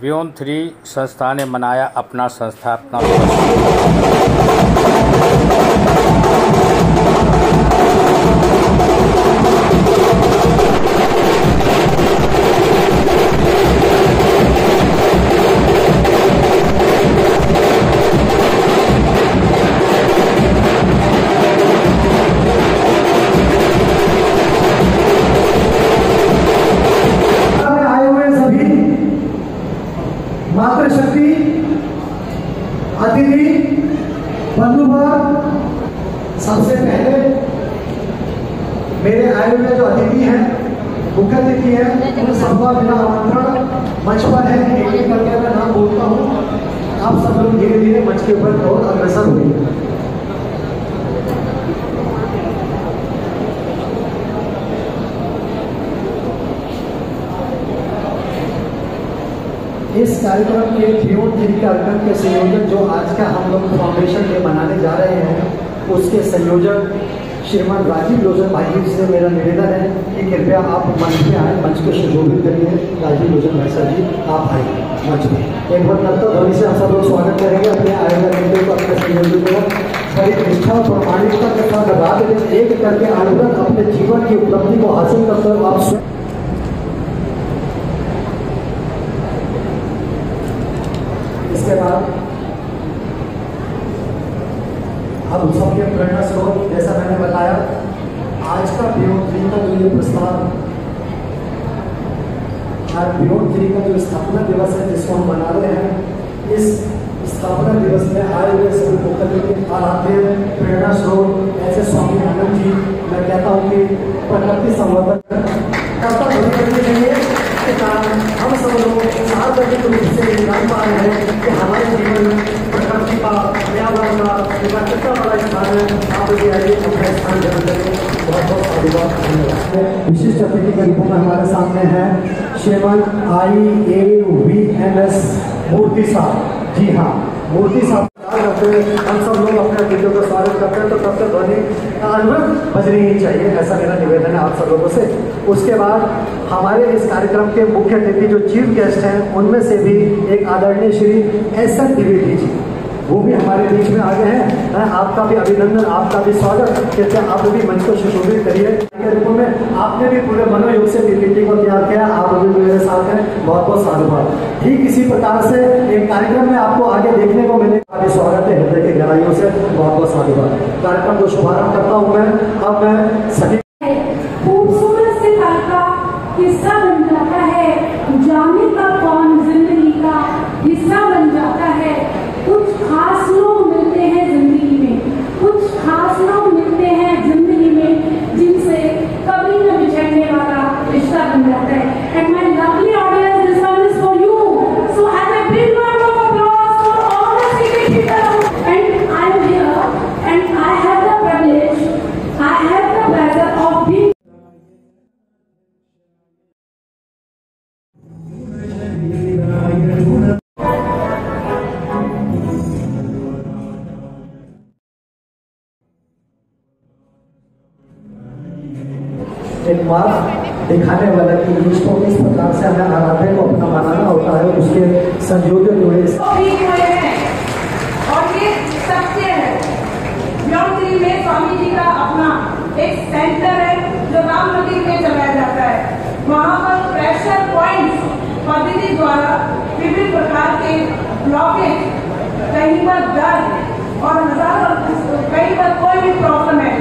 व्योम three संस्था ने मनाया अपना संस्थापना दिवस। आए हुए जो अतिथि है, मुख्य अतिथि हैं, उन सबका बिना आमंत्रण, मंच पर है, एक एक करके मैं नाम बोलता हूँ। आप सब लोग धीरे धीरे मंच के ऊपर ओर अग्रसर हुए इस कार्यक्रम के जीवन थ्री कार्यक्रम के संयोजक जो आज का हम लोग फाउंडेशन डे मनाने जा रहे हैं, उसके संयोजक श्रीमान राजीव लोचन भाई जी से मेरा निवेदन है कि कृपया आप मंच पे आए, मंच को सुशोभित करिए। राजीव लोचन भाई सर जी, आप आइए मंच पे। एक बार नर्तक ध्वनि से हम सब लोग स्वागत करेंगे अपने आयोजन केंद्र को अपने संयोजक को बड़ी निष्ठा और प्रमाणिकता के साथ रात दिन एक करके अनवरत अपने जीवन की उपलब्धि को हासिल करते हुए आप इसके बाद अब उत्सव के प्रेरणा स्रोत, जैसा मैंने बताया, आज का बियोन थ्री का जो ये प्रस्ताव आज बियोन थ्री का जो स्थापना दिवस है, जिसको हम मना रहे हैं, इस स्थापना दिवस में आए हुए सभी मुख्य आराध्य प्रेरणा स्रोत, ऐसे स्वामी आनंद जी, मैं कहता हूँ कि प्रकृति संवर्धन कर्ता चाहिए के कारण हम सब लोग सार्वजनिक रूप से जान पा रहे हैं कि हमारे जीवन में प्रकृति का पर्यावरण का विकटता वाला स्थान विशिष्ट अतिथि के रूप में हमारे सामने है श्रीमान I A V N S Murthy साहब जी हाँ मूर्ति साहब हम सब लोग अपने अतिथियों का स्वागत करते हैं तो तब तक ध्वनि अनुमत बजनी ही चाहिए ऐसा मेरा निवेदन है आप सब लोगों से उसके बाद हमारे इस कार्यक्रम के मुख्य अतिथि जो चीफ गेस्ट हैं, उनमें से भी एक आदरणीय श्री एस एन द्विवेदी जी। वो भी हमारे बीच में आ गए हैं, आपका भी अभिनंदन, आपका भी स्वागत। कृपया आप भी मंच को सुशोभित करिए में आपने भी पूरे मनोयोग से पीपीटी को तैयार किया। आप अभी मेरे साथ हैं। बहुत बहुत साधुवाद। ठीक इसी प्रकार से एक कार्यक्रम में आपको आगे देखने को मिलेगा। अभी स्वागत है हृदय की गहराइयों से। बहुत बहुत साधुवाद। कार्यक्रम को शुभारंभ करता हूँ मैं। अब मैं सभी खूबसूरत से हिस्सा किस प्रकार से हमें को अपना होता है उसके हुए हैं और ये है में स्वामी जी का अपना एक सेंटर है जो राम मंदिर में चलाया जाता है वहाँ पर प्रेशर द्वारा विभिन्न प्रकार के ब्लॉकेज कहीं पर दर्द और हज़ारों कहीं पर कोई भी प्रॉब्लम है।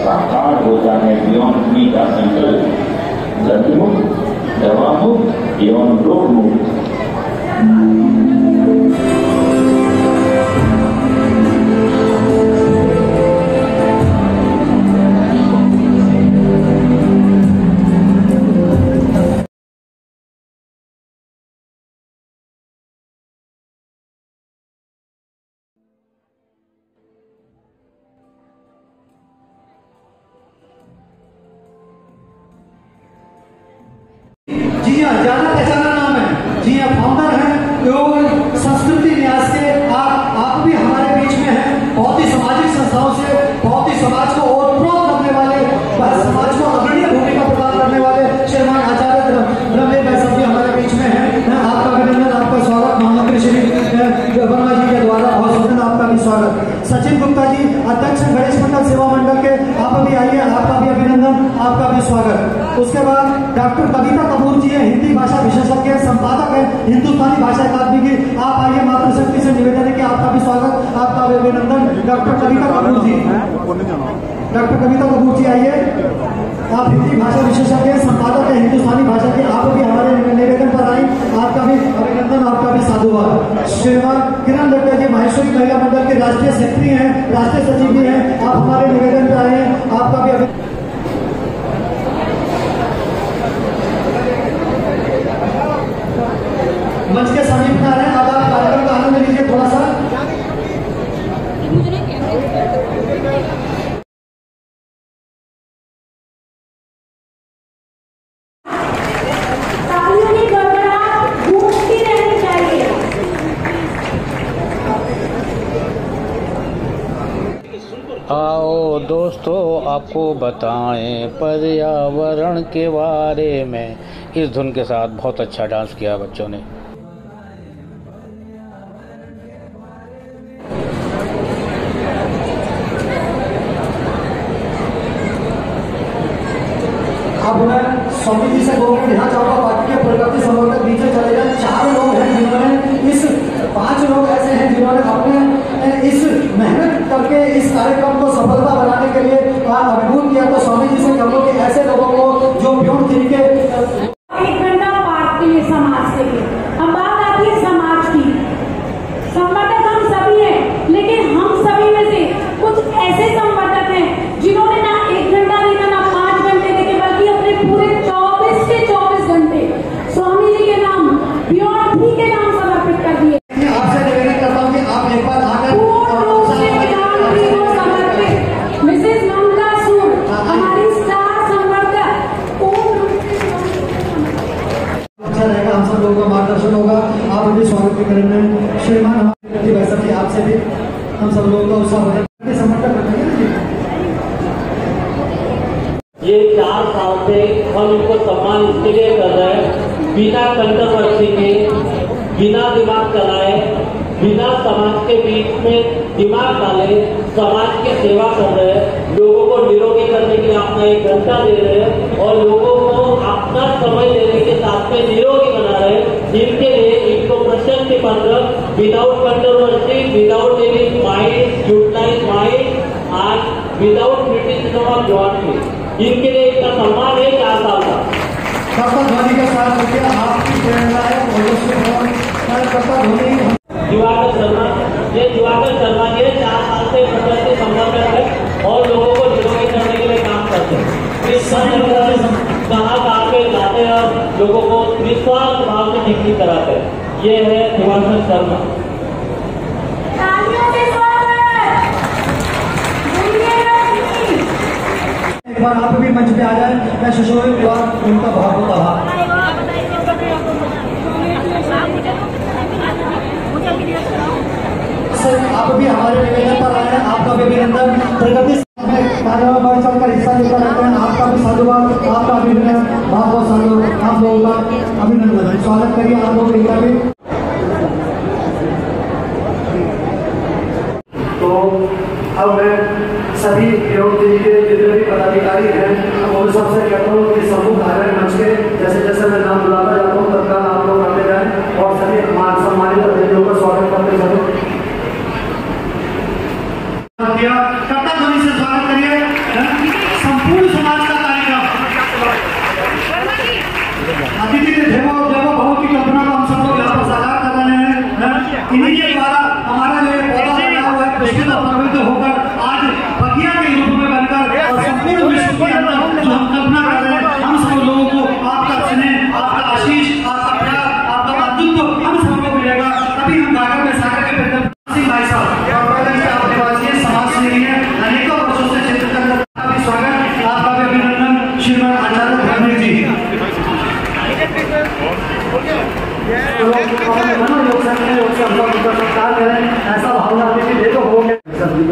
साकार है बियॉन्ड मी का संकल्प। जन्मुक्त दवा मुक्त एवं रोग मुक्त। उसके बाद डॉक्टर कविता कपूर जी है, हिंदी भाषा विशेषज्ञ संपादक है, हिंदुस्तानी भाषा अकादमी की। आप आइए मातृशक्ति से निवेदन है कि आपका भी स्वागत, आपका भी अभिनंदन, डॉक्टर कविता कपूर जी। डॉक्टर कविता कपूर जी, आइए। आप हिंदी भाषा विशेषज्ञ संपादक है, हिंदुस्तानी भाषा के, आप भी हमारे निवेदन पर आई आपका भी अभिनंदन, आपका भी साधुवाद। श्रीमान किरण दत्ता जी, माहेश्वरी महिला मंडल के राष्ट्रीय सेक्रेटरी हैं, राष्ट्रीय सचिव भी हैं। आप हमारे निवेदन पर आए हैं आपका भी अभिनंदन मंच के समीप में आ रहे हैं। अब आप कार्यक्रम का आनंद लीजिए थोड़ा सा आओ दोस्तों आपको बताएँ पर्यावरण के बारे में। इस धुन के साथ बहुत अच्छा डांस किया बच्चों ने। स्वामी जी से बोल में यहाँ चाहूँगा, बाकी के प्रगति समर्थक नीचे चले जाए। चार लोग हैं जिन्होंने इस, पाँच लोग ऐसे हैं जिन्होंने अपने, इस मेहनत करके इस कार्यक्रम भाई साहब जी आपसे भी हम सब लोगों का उत्साह होगा समर्थन ये चार साल से हम इनको सम्मान इसके लिए कर रहे हैं, बिना कंट्रोवर्सी के, बिना दिमाग चलाए, बिना समाज के बीच में दिमाग डाले, समाज की सेवा कर रहे हैं। लोगों को निरोगी करने के लिए अपना एक घंटा दे रहे हैं और लोगों को अपना समय देने के साथ में निरोगी without controversy without any mind utilise mind आज विदाउट क्रिटिसिज्म ऑफ़ जॉन इनके लिए इनका सम्मान है चार साल का। कर्ता ध्वनि के साथ होकर आपकी प्रेरणा है कर्ता ध्वनि दिवाकर शर्मा ये दिवाकर शर्मा जी चार साल से प्रकृति संवर्धन है और लोगों को निरोगी करने के लिए काम करते हैं। इस कहाँ कहाँ पे जाते हैं और लोगों को निस्वार्थ भाव से डिग्री कराते हैं। ये है दिवाकर शर्मा तालियों से स्वागत दुनिया की बार आप भी मंच पे आ जाए। मैं शिशोरी कुमार, उनका भाव होता था सर, आप भी हमारे निवेदन पर आए हैं। आपका भी अभिनंदन। प्रगति बढ़ हिस्सा लेकर रहते हैं। आपका भी साधुवाद, आपका अभिनंदन। बहुत बहुत साधु आप लोगों का अभिनंदन। स्वागत करिए आप लोग इनका भी। तो अब मैं सभी योग के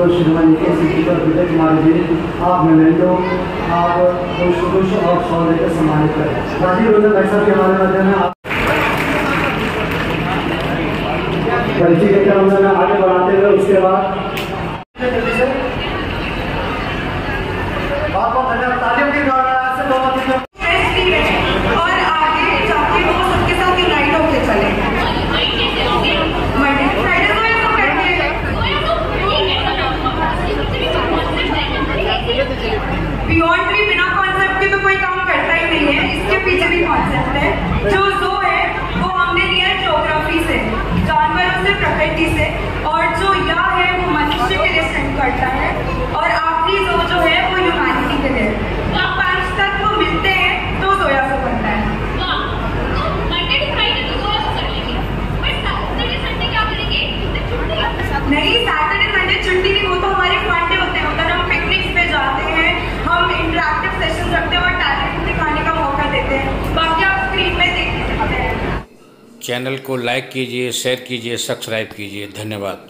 मनोज श्रीमन के स्पीकर विजय कुमार जी आप मेमेंडो आप खुश खुश और सौ लेकर सम्मानित करें। राजीव रंजन भाई साहब के हमारे माध्यम में आप पर्ची लेकर हम आगे बढ़ाते हुए उसके बाद चैनल को लाइक कीजिए शेयर कीजिए सब्सक्राइब कीजिए। धन्यवाद।